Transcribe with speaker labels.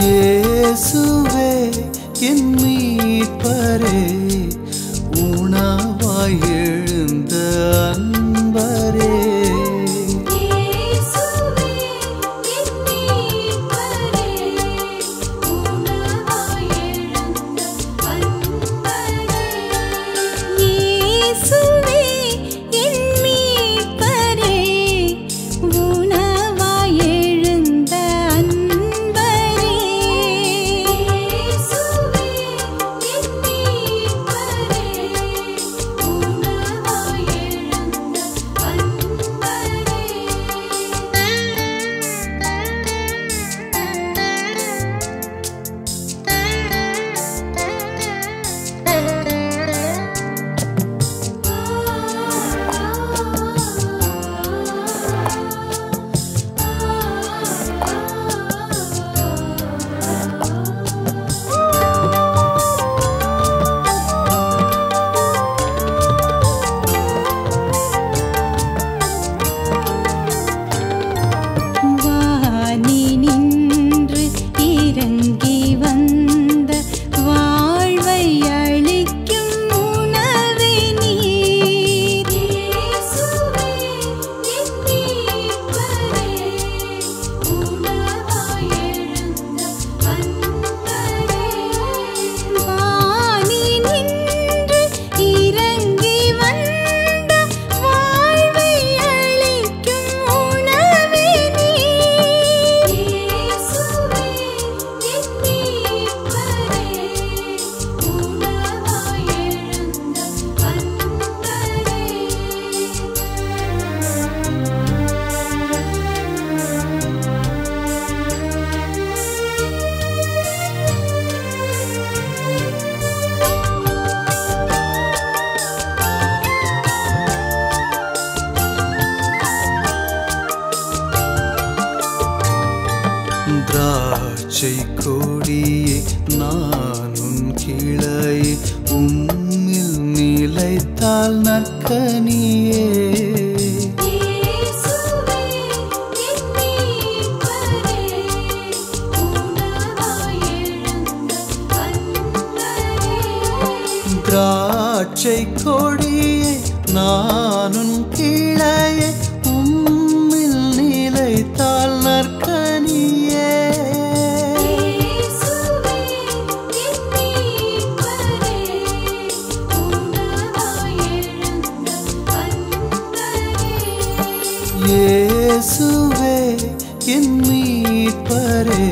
Speaker 1: இயேசுவே என் மீட்பரே. பச்சை கொடியே நான் உன் கிளை உம்மில் நிலைத்தால் நற்கனியே. திராட்சை கொடியே நானும் கிளையே
Speaker 2: இயேசுவே என் மீட்பரே